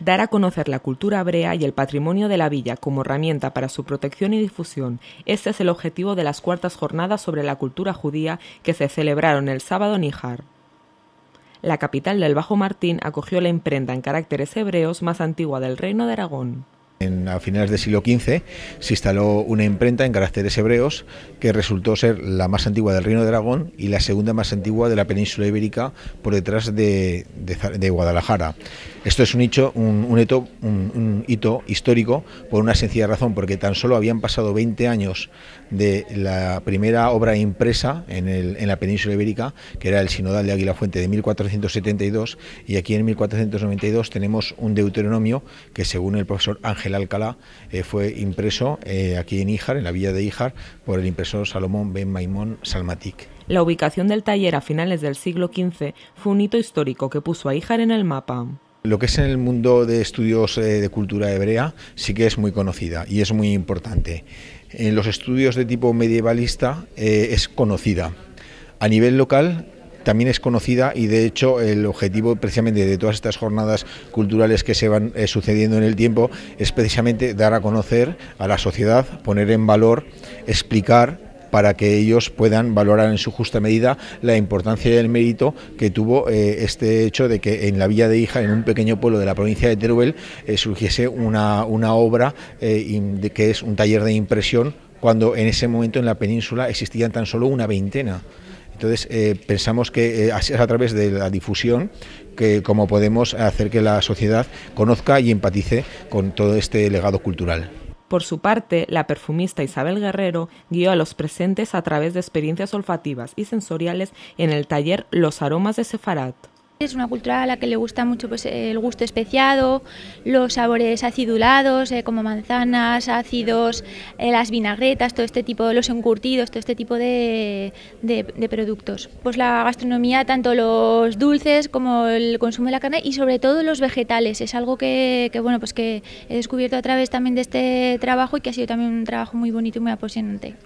dar a conocer la cultura hebrea y el patrimonio de la villa como herramienta para su protección y difusión. Este es el objetivo de las cuartas jornadas sobre la cultura judía que se celebraron el sábado en Ijar. La capital del Bajo Martín acogió la imprenta en caracteres hebreos más antigua del Reino de Aragón. En, a finales del siglo XV se instaló una imprenta en caracteres hebreos que resultó ser la más antigua del Reino de Aragón y la segunda más antigua de la península ibérica por detrás de, de, Guadalajara. Esto es un, hito, un, hito, histórico por una sencilla razón, porque tan solo habían pasado 20 años de la primera obra impresa en, en la península ibérica, que era el Sinodal de Águila Fuente de 1472, y aquí en 1492 tenemos un deuteronomio que según el profesor Ángel el Alcalá eh, fue impreso eh, aquí en Ijar, en la villa de Ijar, por el impresor Salomón Ben Maimón Salmatic. La ubicación del taller a finales del siglo XV fue un hito histórico que puso a Ijar en el mapa. Lo que es en el mundo de estudios eh, de cultura hebrea sí que es muy conocida y es muy importante. En los estudios de tipo medievalista es conocida. A nivel local también es conocida y de hecho el objetivo precisamente de todas estas jornadas culturales que se van eh, sucediendo en el tiempo es precisamente dar a conocer a la sociedad, poner en valor, explicar para que ellos puedan valorar en su justa medida la importancia y el mérito que tuvo eh, este hecho de que en la villa de Hija, en un pequeño pueblo de la provincia de Teruel, eh, surgiese una, obra de, que es un taller de impresión cuando en ese momento en la península existían tan solo una veintena. Entonces, eh, pensamos que eh, es a través de la difusión que como podemos hacer que la sociedad conozca y empatice con todo este legado cultural. Por su parte, la perfumista Isabel Guerrero guió a los presentes a través de experiencias olfativas y sensoriales en el taller Los aromas de Sefarat. Es una cultura a la que le gusta mucho pues, el gusto especiado, los sabores acidulados, eh, como manzanas, ácidos, eh, las vinagretas, todo este tipo, los encurtidos, todo este tipo de, productos. Pues la gastronomía, tanto los dulces como el consumo de la carne y sobre todo los vegetales, es algo que, bueno, pues que he descubierto a través también de este trabajo y que ha sido también un trabajo muy bonito y muy apasionante.